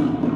you.